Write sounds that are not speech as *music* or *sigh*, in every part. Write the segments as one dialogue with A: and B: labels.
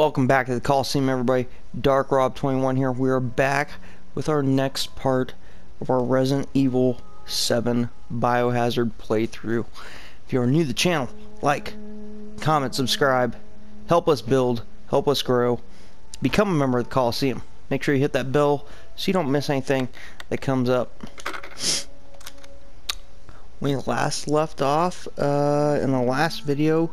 A: Welcome back to the Coliseum, everybody. Dark Rob 21 here. We are back with our next part of our Resident Evil 7 Biohazard playthrough. If you are new to the channel, like, comment, subscribe, help us build, help us grow, become a member of the Coliseum. Make sure you hit that bell so you don't miss anything that comes up. We last left off uh, in the last video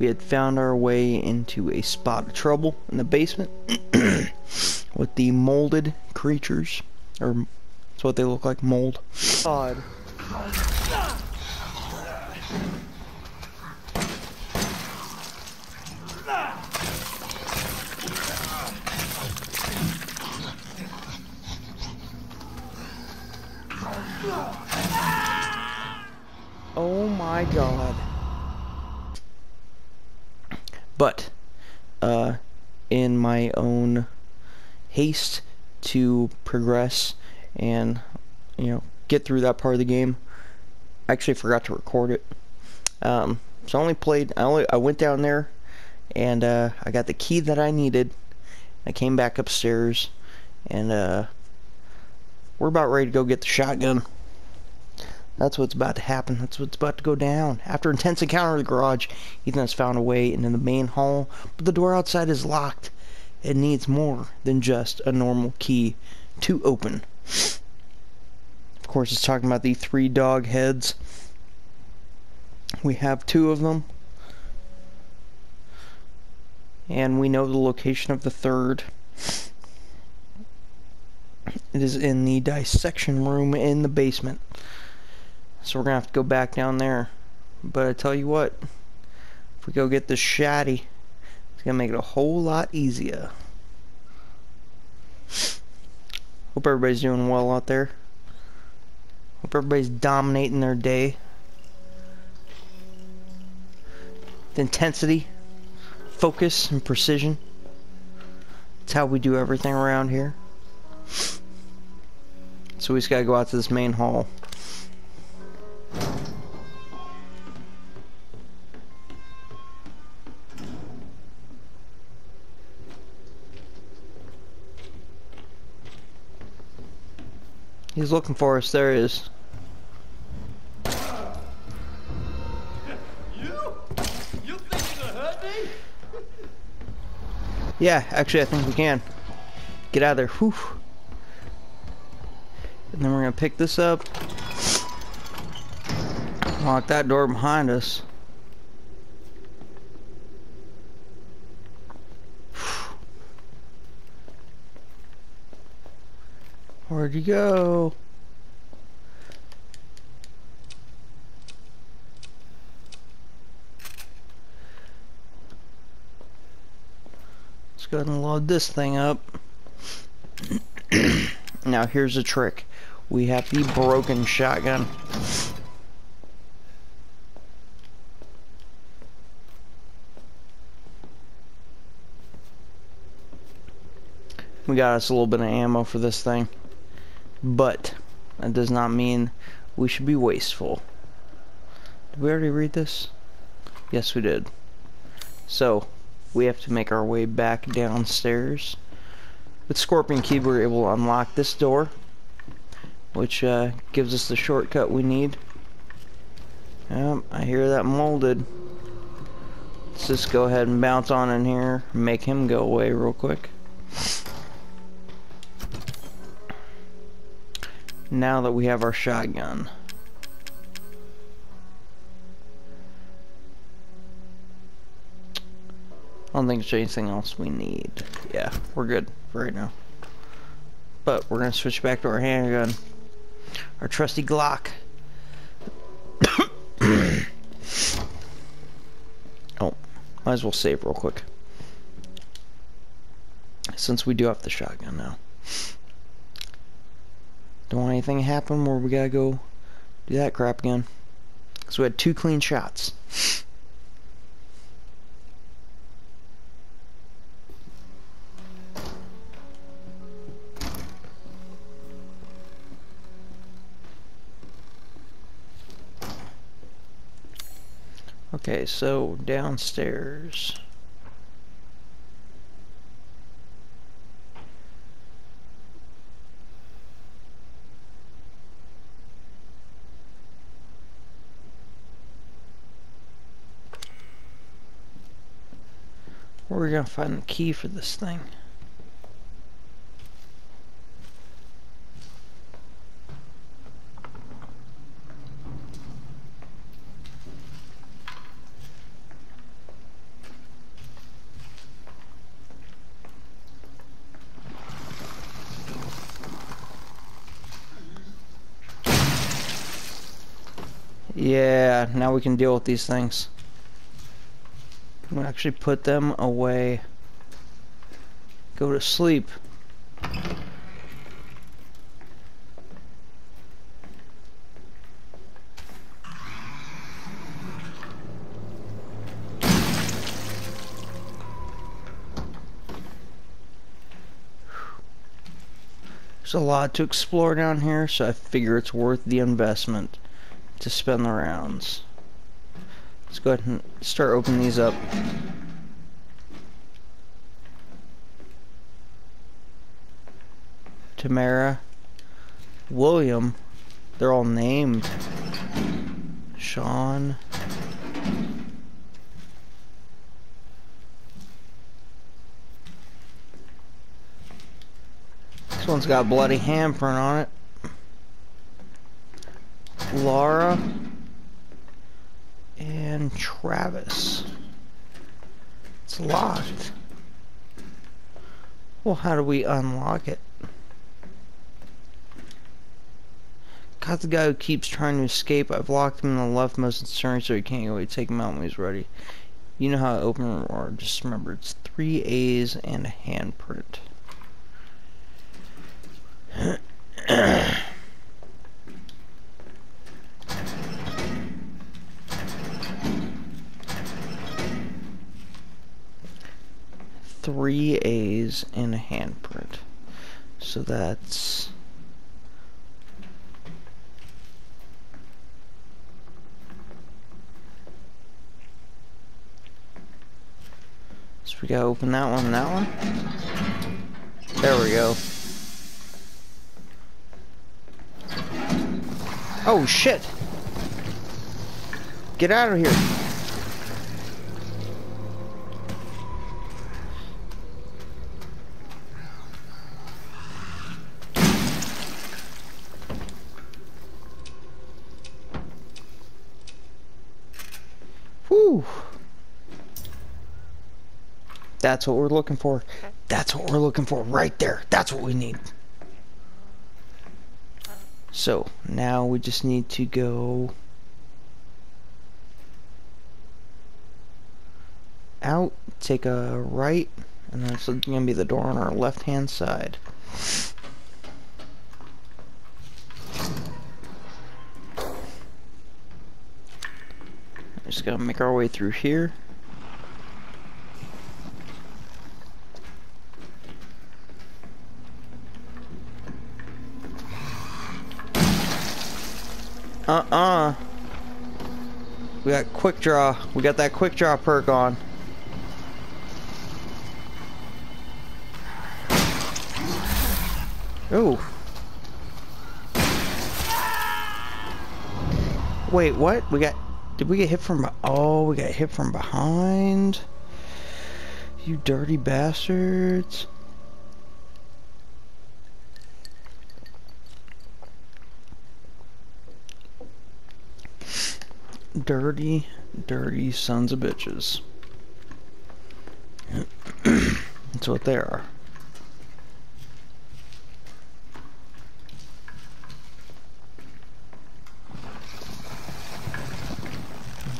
A: we had found our way into a spot of trouble in the basement *clears throat* with the molded creatures, or that's what they look like, mold. God. Oh my god. But, uh, in my own haste to progress and, you know, get through that part of the game, I actually forgot to record it. Um, so I only played, I only, I went down there and, uh, I got the key that I needed. I came back upstairs and, uh, we're about ready to go get the shotgun. That's what's about to happen. That's what's about to go down. After intense encounter in the garage, Ethan has found a way into the main hall, but the door outside is locked. It needs more than just a normal key to open. Of course, it's talking about the three dog heads. We have two of them. And we know the location of the third. It is in the dissection room in the basement. So we're going to have to go back down there. But I tell you what, if we go get the shotty, it's going to make it a whole lot easier. Hope everybody's doing well out there. Hope everybody's dominating their day. The intensity, focus, and precision. It's how we do everything around here. So we just gotta go out to this main hall. He's looking for us. There he is.
B: You? You think you gonna hurt me? *laughs*
A: Yeah, actually, I think we can. Get out of there. Whew. And then we're gonna pick this up. Lock that door behind us. Where'd you go? Let's go ahead and load this thing up. *clears throat* now here's a trick. We have the broken shotgun. We got us a little bit of ammo for this thing. But that does not mean we should be wasteful. Did we already read this? Yes, we did. So, we have to make our way back downstairs. With Scorpion Key, we're able to unlock this door, which uh, gives us the shortcut we need. I hear that molded. Let's just go ahead and bounce on in here, make him go away real quick. Now that we have our shotgun. I don't think there's anything else we need. Yeah, we're good for right now. But we're going to switch back to our handgun. Our trusty Glock. *coughs* oh, might as well save real quick. Since we do have the shotgun now. Don't want anything to happen where we gotta go do that crap again. Because we had two clean shots. Okay, so downstairs. Where are gonna find the key for this thing? Yeah, now we can deal with these things. I'm gonna actually put them away. Go to sleep. There's a lot to explore down here, so I figure it's worth the investment to spend the rounds. Let's go ahead and start opening these up. Tamara, William, they're all named. Sean. This one's got bloody handprint on it. Laura and Travis. It's locked. Well, how do we unlock it? Got the guy who keeps trying to escape. I've locked him in the leftmost stern so he can't go away. Take him out when he's ready. You know how to open a door. Just remember, it's three A's and a handprint. *clears throat* three A's in a handprint. So that's So we gotta open that one that one. There we go. Oh shit! Get out of here! Whew. That's what we're looking for. That's what we're looking for right there. That's what we need. So, now we just need to go out, take a right, and that's going to be the door on our left-hand side. Just gotta make our way through here. Uh-uh. We got quick draw. We got that quick draw perk on. Oh. Wait, what? We got did we get hit from... Oh, we got hit from behind. You dirty bastards. Dirty, dirty sons of bitches. *clears throat* That's what they are.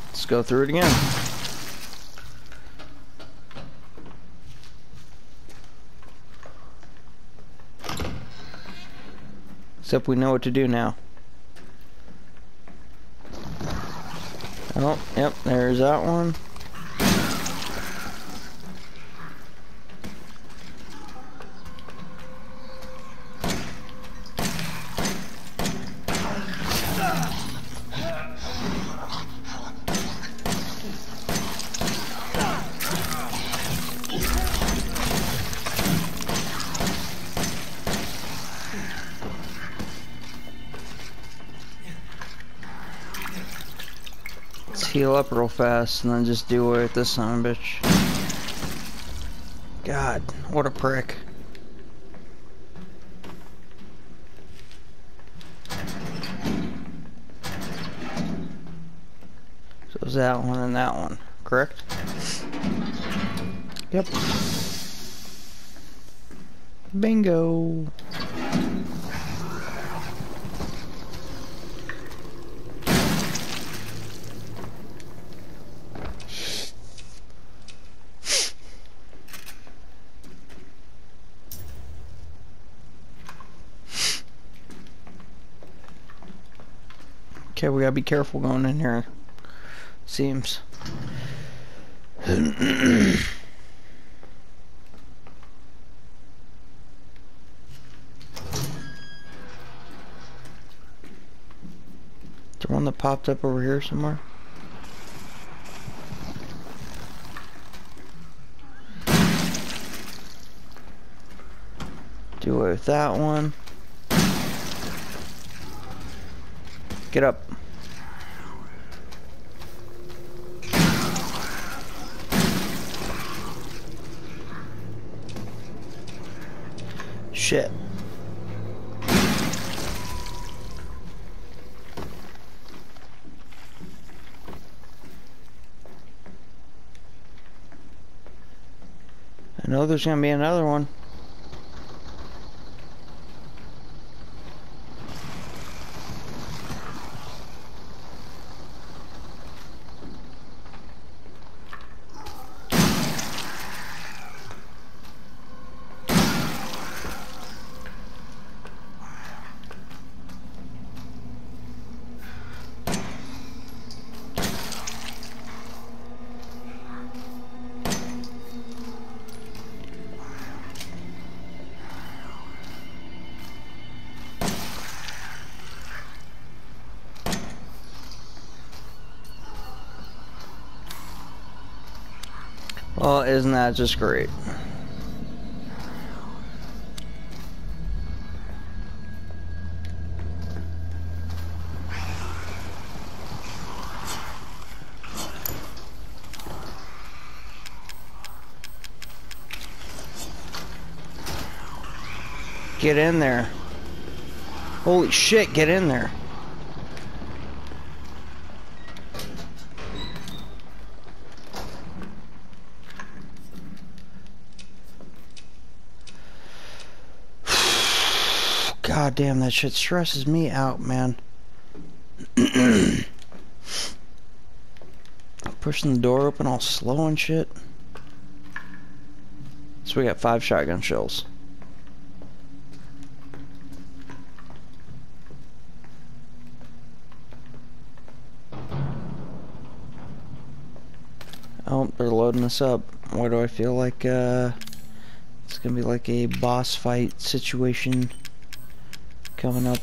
A: Let's go through it again. Except we know what to do now. Oh, yep, there's that one. Heal up real fast and then just deal with this son of a bitch. God, what a prick. So it was that one and that one, correct? Yep. Bingo. Okay, we gotta be careful going in here. Seems. The one that popped up over here somewhere? Do away with that one. Get up. Shit. I know there's gonna be another one. Well, isn't that just great? Get in there. Holy shit, get in there. God damn, that shit stresses me out, man. *clears throat* Pushing the door open all slow and shit. So we got five shotgun shells. Oh, they're loading us up. Why do I feel like uh, it's gonna be like a boss fight situation coming up?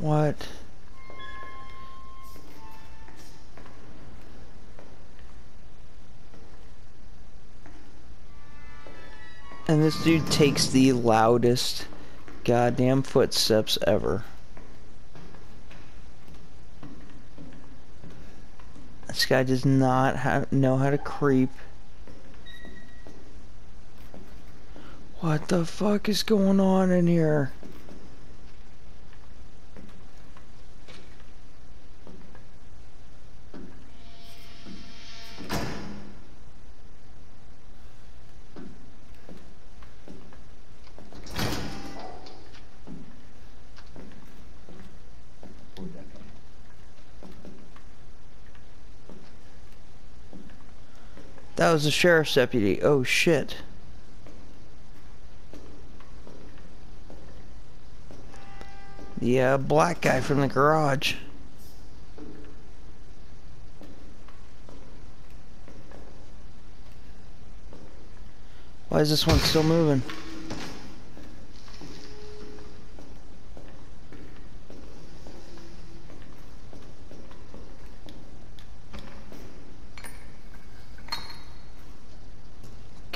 A: What? And this dude takes the loudest goddamn footsteps ever. This guy does not ha know how to creep. What the fuck is going on in here? That was the sheriff's deputy. Oh shit. The uh, black guy from the garage. Why is this one still moving?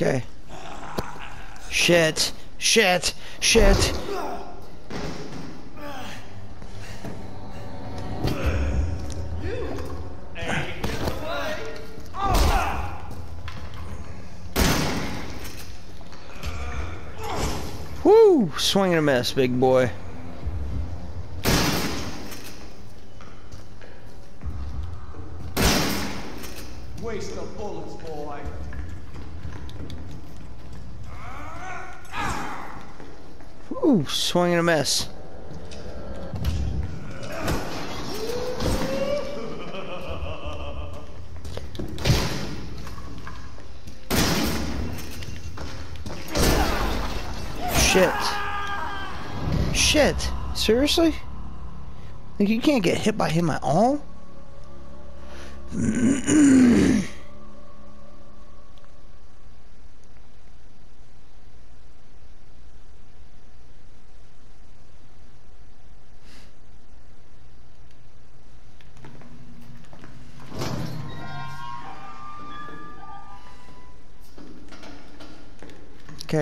A: Okay. Shit. Shit. Shit. Woo! Swing and a miss, big boy. Swing and a miss. Shit. Shit. Seriously? Like you can't get hit by him at all?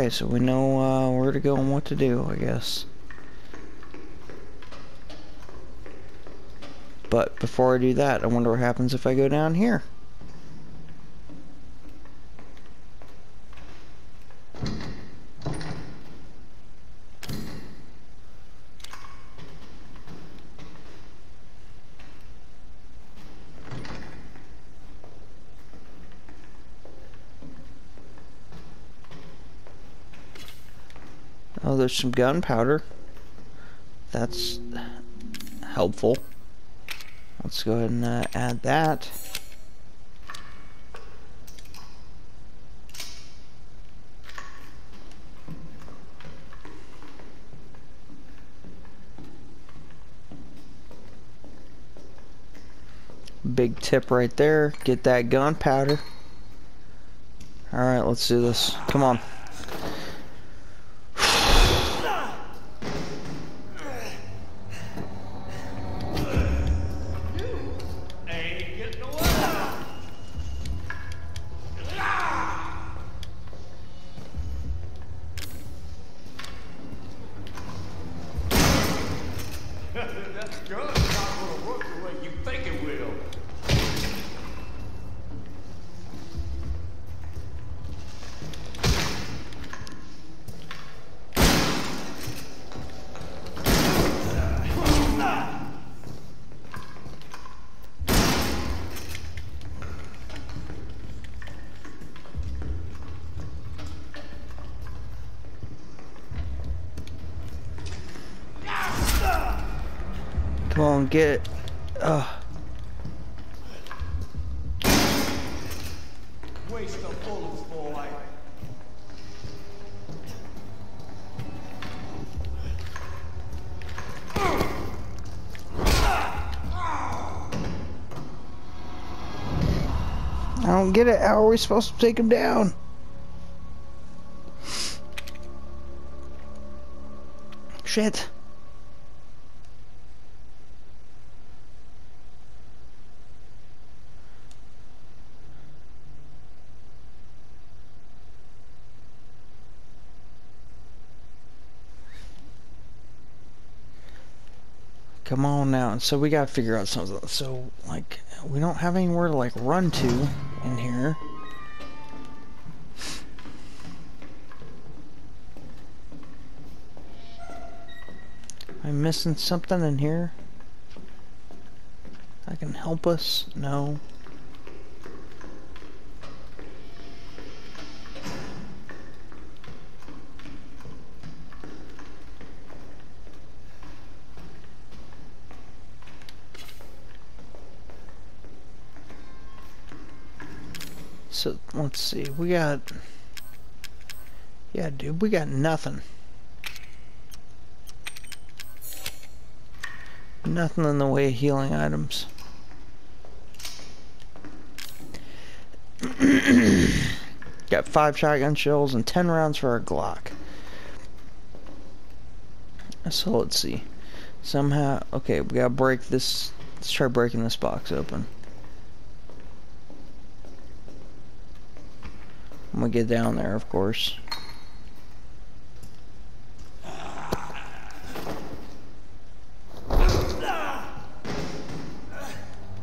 A: Okay, so we know uh, where to go and what to do, I guess. But before I do that, I wonder what happens if I go down here. There's some gunpowder. That's helpful. Let's go ahead and uh, add that. Big tip right there. Get that gunpowder. Alright, let's do this. Come on. Get. Ugh.
B: Waste of bullets, boy.
A: I don't get it. How are we supposed to take him down? Shit. Come on now. And so we gotta figure out something. So, like, we don't have anywhere to, like, run to in here. I'm missing something in here? That can help us? No. So let's see. We got. Yeah, dude, we got nothing. Nothing in the way of healing items. *coughs* got five shotgun shells and ten rounds for our Glock. So let's see. Somehow, okay, we gotta break this. Let's try breaking this box open. I'm gonna get down there, of course.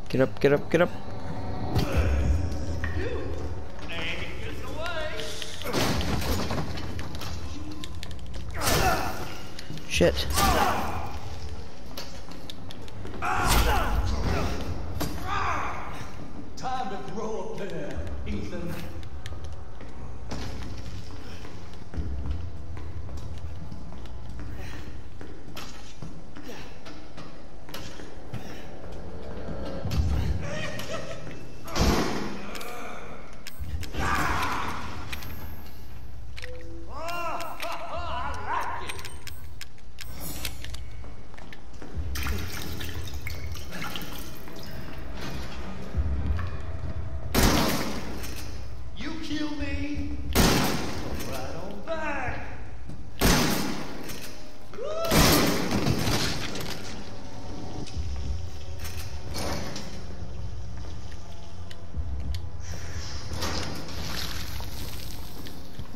A: Get up, get up, get up. Shit.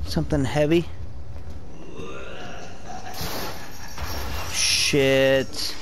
A: Something heavy. Shit.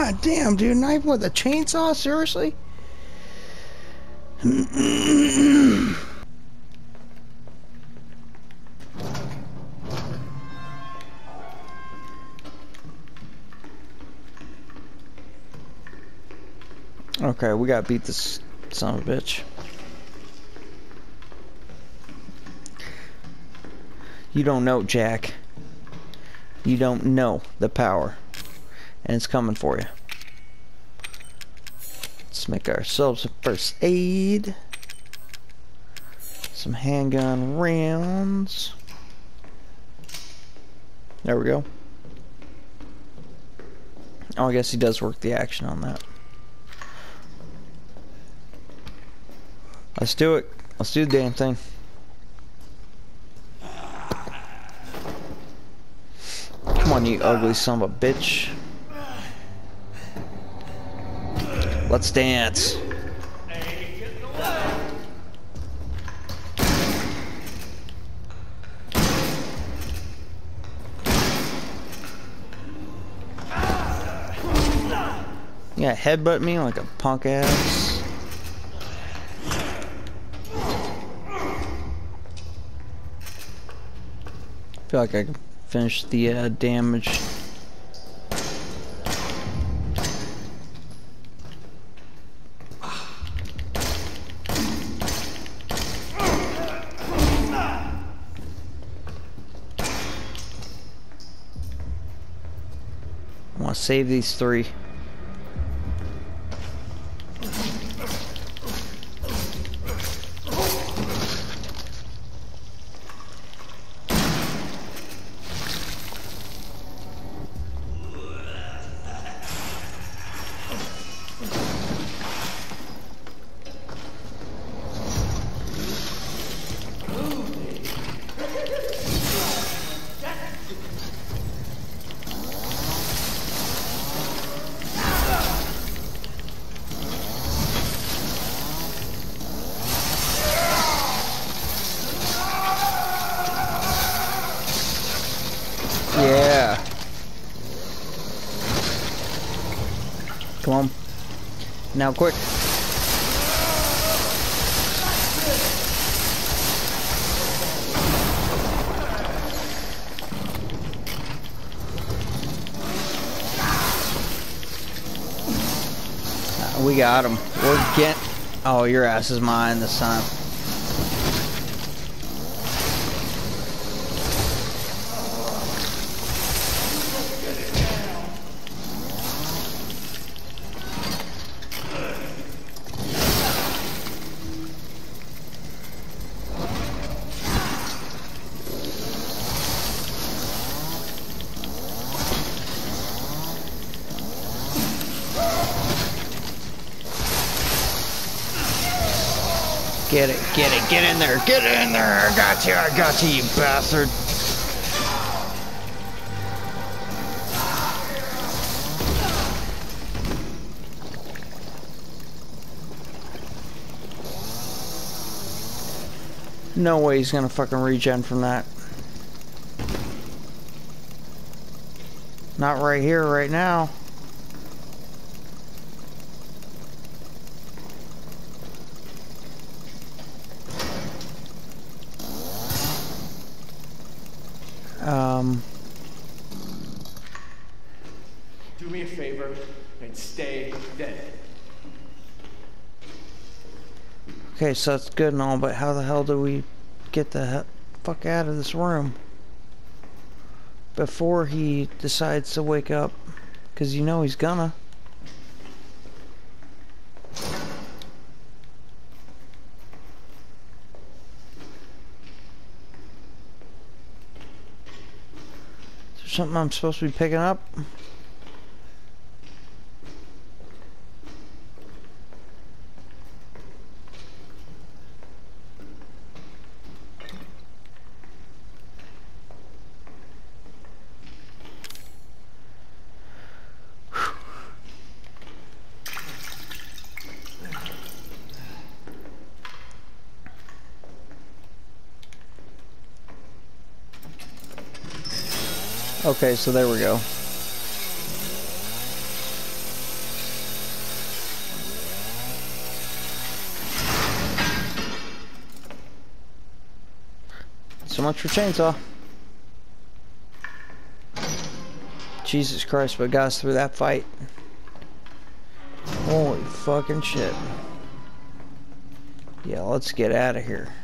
A: God damn, dude. Knife with a chainsaw? Seriously? okay, we gotta beat this son of a bitch. You don't know, Jack. You don't know the power. And it's coming for you. Let's make ourselves a first aid. Some handgun rounds. There we go. Oh, I guess he does work the action on that. Let's do it. Let's do the damn thing. Come on, you ugly son of a bitch. Let's dance. Yeah, headbutt me like a punk ass. feel like I can finish the uh, damage. Save these three. Now quick. Uh, We got him. We're getting. Oh, your ass is mine this time. Get it, get it, get in there, get in there! I got you, I got you, you bastard! No way he's gonna fucking regen from that. Not right here, right now. Um,
B: Do me a favor and stay dead.
A: okay, so that's good and all, but how the hell do we get the fuck out of this room? Before he decides to wake up. Because you know he's gonna. Something I'm supposed to be picking up? Okay, so there we go. So much for chainsaw. Jesus Christ, what got us through that fight? Holy fucking shit. Yeah, let's get out of here.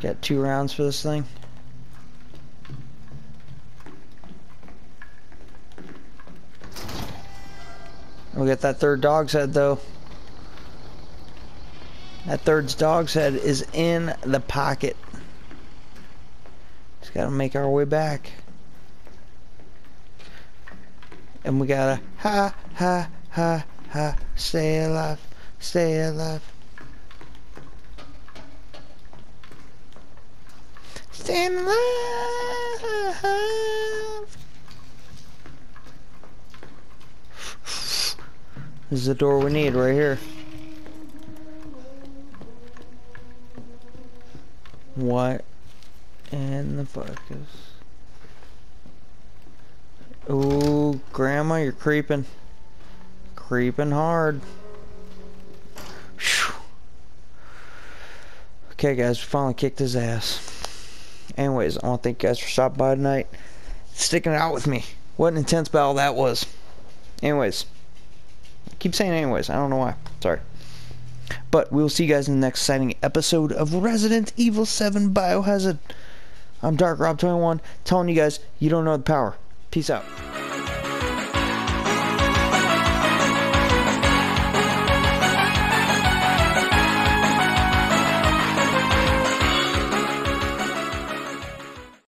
A: Got two rounds for this thing. We got that third dog's head though. That third's dog's head is in the pocket. Just gotta make our way back. And we gotta ha ha ha ha stay alive, stay alive. Staying alive. This is the door we need right here. What in the fuck is... Ooh, Grandma, you're creeping. Creeping hard. Phew. Okay, guys, we finally kicked his ass. Anyways, I want to thank you guys for stopping by tonight. Sticking it out with me. What an intense battle that was. Anyways keep saying anyways. I don't know why. Sorry. But we will see you guys in the next exciting episode of Resident Evil 7 Biohazard. I'm Dark Rob 21 telling you guys you don't know the power. Peace out.